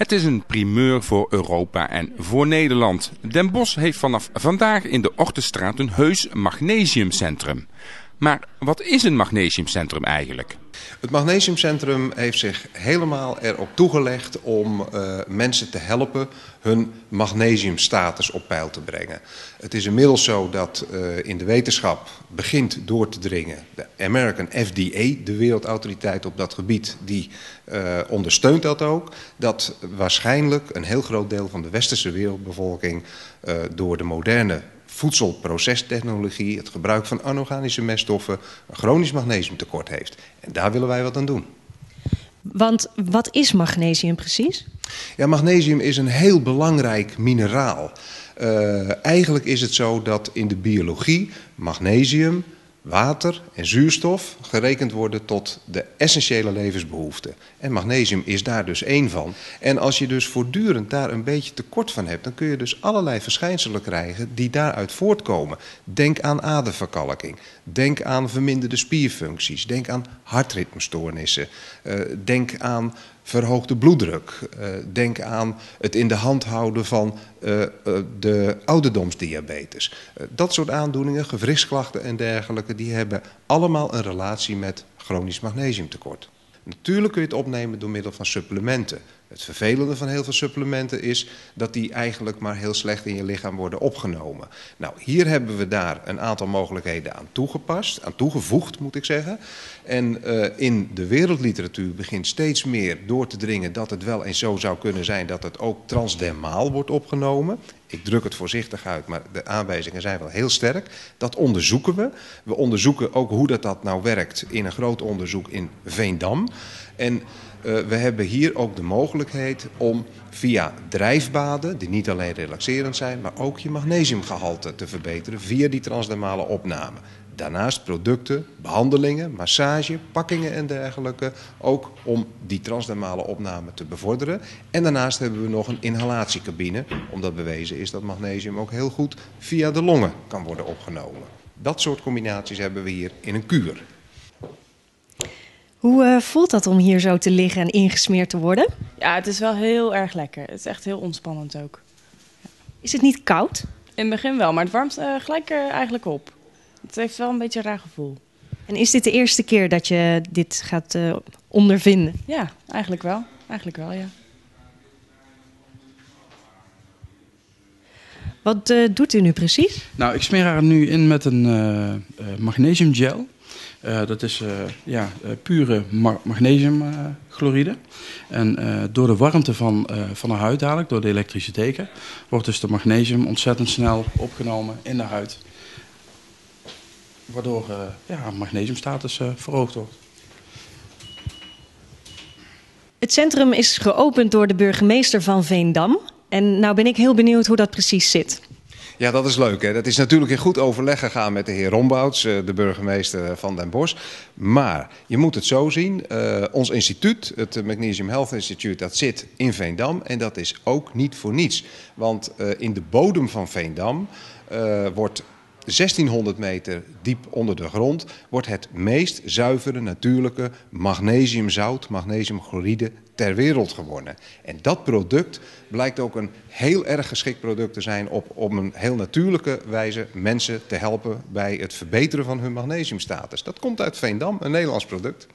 Het is een primeur voor Europa en voor Nederland. Den Bosch heeft vanaf vandaag in de Ochtenstraat een heus magnesiumcentrum. Maar wat is een magnesiumcentrum eigenlijk? Het Magnesiumcentrum heeft zich helemaal erop toegelegd om uh, mensen te helpen hun magnesiumstatus op peil te brengen. Het is inmiddels zo dat uh, in de wetenschap begint door te dringen. De American FDA, de wereldautoriteit op dat gebied, die uh, ondersteunt dat ook. Dat waarschijnlijk een heel groot deel van de westerse wereldbevolking door de moderne voedselprocestechnologie, het gebruik van anorganische meststoffen, een chronisch magnesiumtekort heeft. En daar willen wij wat aan doen. Want wat is magnesium precies? Ja, magnesium is een heel belangrijk mineraal. Uh, eigenlijk is het zo dat in de biologie magnesium water en zuurstof gerekend worden tot de essentiële levensbehoeften. En magnesium is daar dus één van. En als je dus voortdurend daar een beetje tekort van hebt, dan kun je dus allerlei verschijnselen krijgen die daaruit voortkomen. Denk aan aderverkalking, denk aan verminderde spierfuncties, denk aan hartritmestoornissen, uh, denk aan verhoogde bloeddruk. Uh, denk aan het in de hand houden van uh, uh, de ouderdomsdiabetes. dat soort aandoeningen, gewrichtsklachten en dergelijke, die hebben allemaal een relatie met chronisch magnesiumtekort. Natuurlijk kun je het opnemen door middel van supplementen. Het vervelende van heel veel supplementen is dat die eigenlijk maar heel slecht in je lichaam worden opgenomen. Nou, hier hebben we daar een aantal mogelijkheden aan toegepast, aan toegevoegd moet ik zeggen. En uh, in de wereldliteratuur begint steeds meer door te dringen dat het wel eens zo zou kunnen zijn dat het ook transdermaal wordt opgenomen. Ik druk het voorzichtig uit, maar de aanwijzingen zijn wel heel sterk. Dat onderzoeken we. We onderzoeken ook hoe dat, dat nou werkt in een groot onderzoek in Veendam. En we hebben hier ook de mogelijkheid om via drijfbaden, die niet alleen relaxerend zijn, maar ook je magnesiumgehalte te verbeteren via die transdermale opname. Daarnaast producten, behandelingen, massage, pakkingen en dergelijke. Ook om die transdermale opname te bevorderen. En daarnaast hebben we nog een inhalatiecabine. Omdat bewezen is dat magnesium ook heel goed via de longen kan worden opgenomen. Dat soort combinaties hebben we hier in een kuur. Hoe uh, voelt dat om hier zo te liggen en ingesmeerd te worden? Ja, het is wel heel erg lekker. Het is echt heel ontspannend ook. Is het niet koud? In het begin wel, maar het warmt uh, gelijk uh, eigenlijk op. Het heeft wel een beetje een raar gevoel. En is dit de eerste keer dat je dit gaat ondervinden? Ja, eigenlijk wel. Eigenlijk wel, ja. Wat doet u nu precies? Nou, ik smeer haar nu in met een magnesiumgel. Uh, dat is uh, ja, uh, pure ma magnesiumchloride. en door de warmte van, van de huid dadelijk, door de elektrische teken, wordt dus de magnesium ontzettend snel opgenomen in de huid. Waardoor ja, magnesiumstatus verhoogd wordt. Het centrum is geopend door de burgemeester van Veendam. En nou ben ik heel benieuwd hoe dat precies zit. Ja, dat is leuk. Hè? Dat is natuurlijk in goed overleg gegaan met de heer Rombouts, de burgemeester van Den Bosch. Maar je moet het zo zien. Uh, ons instituut, het Magnesium Health Institute, dat zit in Veendam. En dat is ook niet voor niets. Want uh, in de bodem van Veendam wordt 1600 meter diep onder de grond wordt het meest zuivere natuurlijke magnesiumzout, magnesiumchloride ter wereld gewonnen. En dat product blijkt ook een heel erg geschikt product te zijn op, op een heel natuurlijke wijze mensen te helpen bij het verbeteren van hun magnesiumstatus. Dat komt uit Veendam, een Nederlands product.